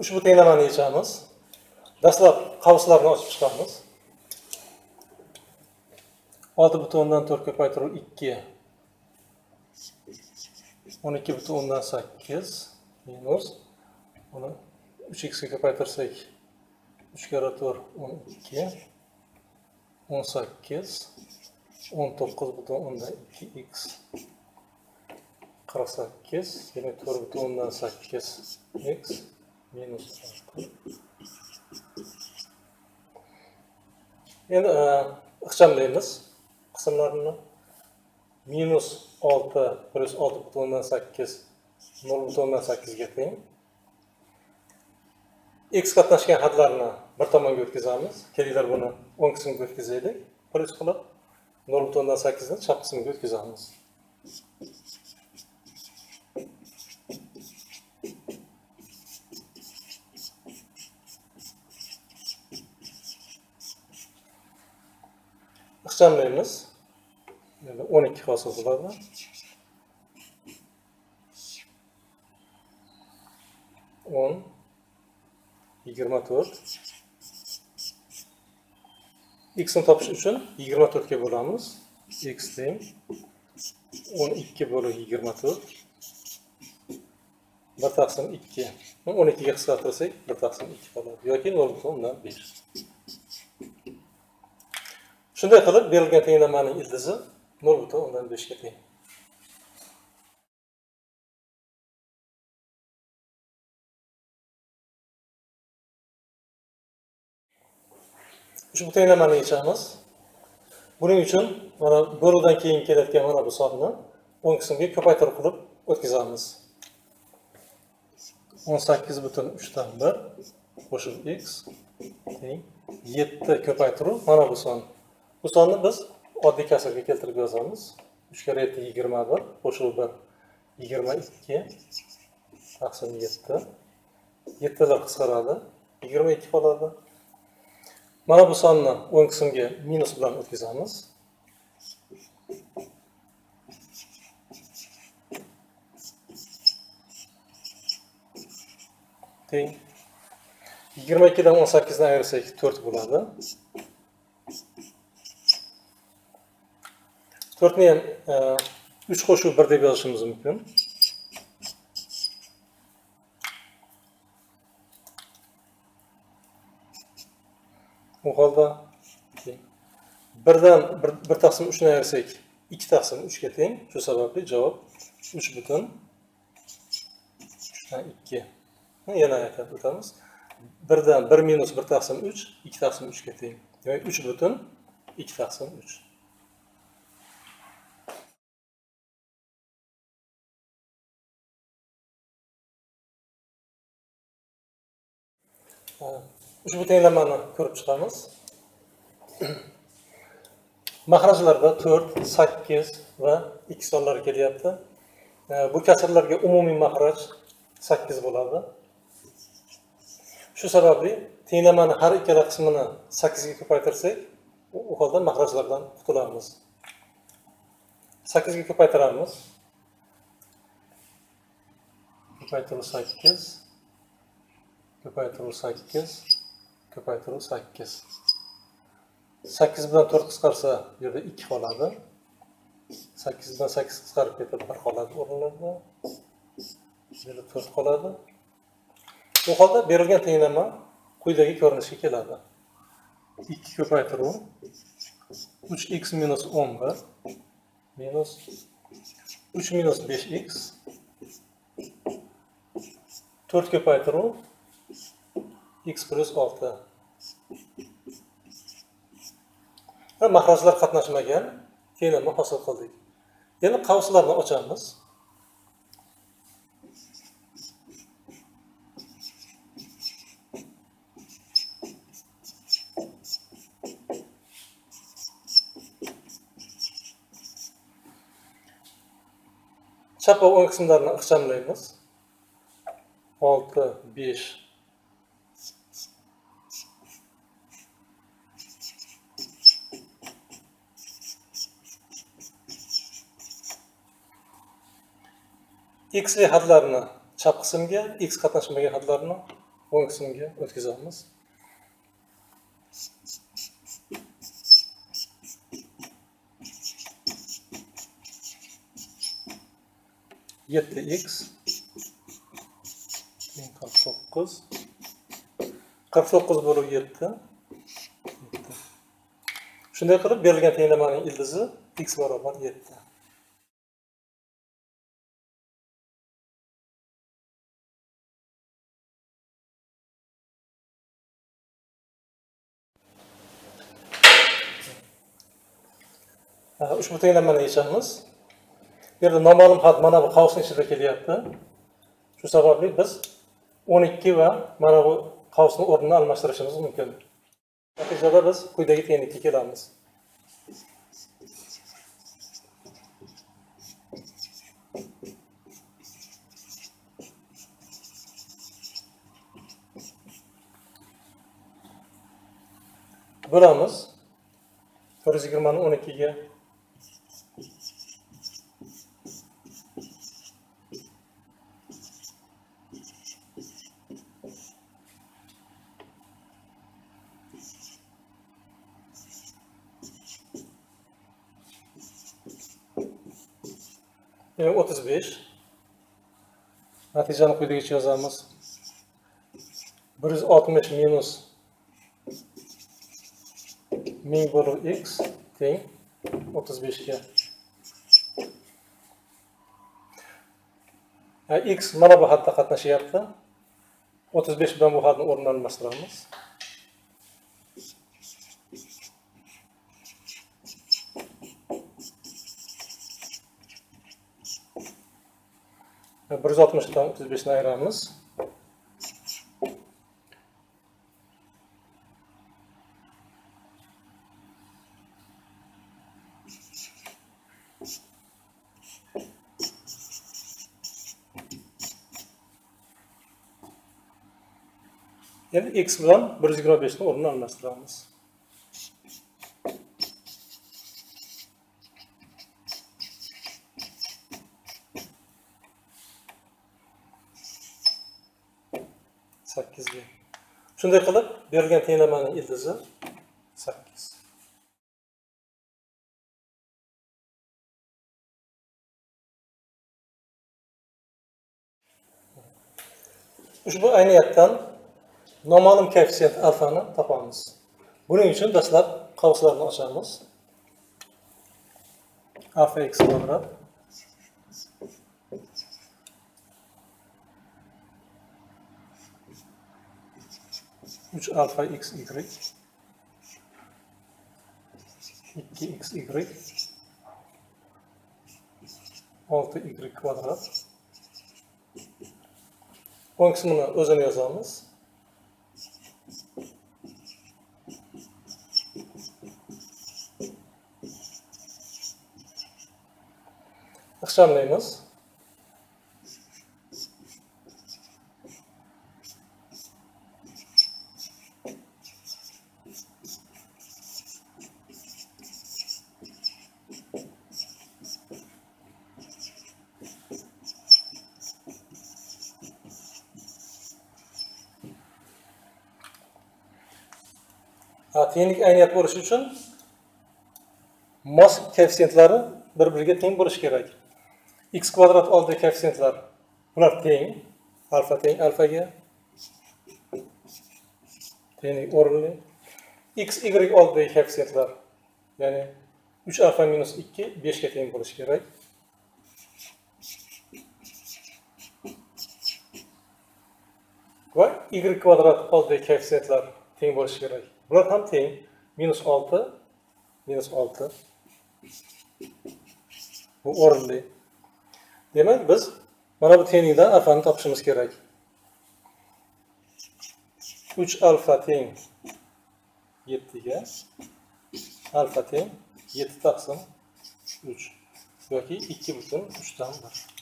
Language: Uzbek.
ushbu tenglamani yechamiz. Dastlab qavslarni ochib chiqamiz. Olti butun o'ndan to'rt ko'paytiruv ikki. o'n ikki butun o'ndan sakkiz. Minus. Uni uch xga ko'paytirsak uch karra to'rt o'n ikki. o'n sakkiz. o'n to'qqiz butun o'ndan ikki x. qirq sakkiz. Demak to'rt butun o'ndan sakkiz x. минус енді ықшамдаймыз қысымдарыны минус алты плюс алты бүтін оннан сәккіз нөл бүтін оннан тең x қатынашқан қатларына бір таманға өткіземіз керейлер бұны оң қысымға өткізеді. Плюс қылып нөл бүтін оннан сәккізді шап қысымға өткіземіз ixchamlaymiz endi o'n ikki hosil bo'ladi o'n yigirma to'rt. Xni topish uchun yigirma to'rtga bo'lamiz. X teng o'n ikki bo'lib yigirma to'rt. Bir taqsim ikki. O'n ikkiga qisqartirsak bir taqsim ikki qoladi. Yoki nol butun o'ndan besh. Shunday qilib berilgan tenglamaning ildizi nol butun o'ndan beshga teng ushbu tenglamani yechamiz. Buning uchun mana bo'luvdan keyin keladigan mana bu sonni o'ng qismga ko'paytirib qilib o'tkazamiz. O'n sakkiz butun uchdan bir qo'shib x teng yetti ko'paytiruv mana bu son bu sonni biz oddiy kasrga keltirib yozamiz. Uch karra yetti yigirma bir qo'shuv bir yigirma ikki. Taqsim yetti. Yettilar qisqaradi. Yigirma ikki qoladi. Mana bu sonni o'ng qismga minus bilan o'tkazamiz. Teng. Yigirma ikkidan o'n sakkizni ayirsak to'rt bo'ladi. To'rtni ham e, uch qo'shuv bir deb yozishimiz mumkin. U holda birdan bir, bir taqsim uchni ayirsak ikki taqsim uchga teng. Shu sababli javob uch butun. Uchdan ikki. Yana aytib o'tamiz. Birdan bir minus bir taqsim uch ikki taqsim uchga teng. Demak uch butun ikki taqsim uch. Ushbu tenglamani ko'rib chiqamiz. Mahrajlarda to'rt sakkiz va ikki sonlari kelyapti. Bu kasrlarga umumiy mahraj sakkiz bo'ladi. Shu sababli tenglamani har ikkala qismini sakkizga ko'paytirsak u holda mahrajlardan qutulamiz. Sakkizga ko'paytiramiz. Ko'paytiruv sakkiz. Ko'paytiruv sakkiz ko'paytiruv sakkiz. Sakkiz bilan to'rt qisqarsa bu yerda ikki qoladi. Sakkiz bilan sakkiz qisqarib ketib bir qoladi o'rinlarda. Bu yerda to'rt qoladi. Bu holda berilgan tenglama quyidagi ko'rinishga keladi. Ikki ko'paytiruv uch x minus o'n bir minus uch minus besh x. To'rt ko'paytiruv x plus olti. Mahrajlar qatnashmagan. Tenglama hosil qildik? Endi qavslarni ochamiz. Chap va o'ng qismlarini ixchamlaymiz. Olti besh. Xli hadlarni chap qismga x qatnashmagan hadlarni o'ng qismga o'tkazamiz. Yetti x teng qirq to'qqiz. qirq to'qqiz bo'lib yetti. Shunday qilib berilgan tenglamaning ildizi x barobar yetti. Ushbu tenglamani yechamiz. Bu yerda noma'lum xat mana bu qavsni ichida kelyapti. Shu sababli biz o'n ikki va mana bu qavsni o'rnini almashtirishimiz mumkin. Natijada biz quyidagi tenglikka kelamiz. Bo'lamiz. To'rt yuz yigirmani o'n ikkiga E, o'ttiz besh natijani quyidagicha yozamiz bir yuz oltmish minus ming bo'lib x teng o'ttiz beshga e, x mana bu xatda qatnashyapti o'ttiz besh bilan bu xatni o'rnini almashtiramiz bir yuz oltmishdan o'ttiz beshni ayiramiz endi x bilan bir yuz yigirma beshni o'rnini almashtiramiz sakkizga shunday qilib berilgan tenglamani ildizi sakkiz. Ushbu ayniyatdan noma'lum koeffitsient alfani topamiz. Buning uchun dastlab qavslarni ochamiz. Alfa x kvadrat. Uch alfa x y. Ikki x y. Olti y kvadrat. O'ng qismini o'zini yozamiz ixchamlaymiz tenglik ayniyat bo'lishi uchun mos koeffitsientlari bir biriga teng bo'lishi kerak. X kvadrat oldi koeffitsiyentlar bular teng alfa teng alfaga tenglik o'rinli. X y oldidagi koeffitsientlar ya'ni uch alfa minus ikki beshga teng bo'lishi kerak. Va y kvadrat oldidagi koeffitsientlar teng bo'lishi kerak. Bular ham teng. Minus olti minus olti. Bu o'rinli. Demak biz mana bu tenglikdan alfani topishimiz kerak. Uch alfa teng yettiga alfa teng yetti taqsim uch yoki ikki butun uchdan bir.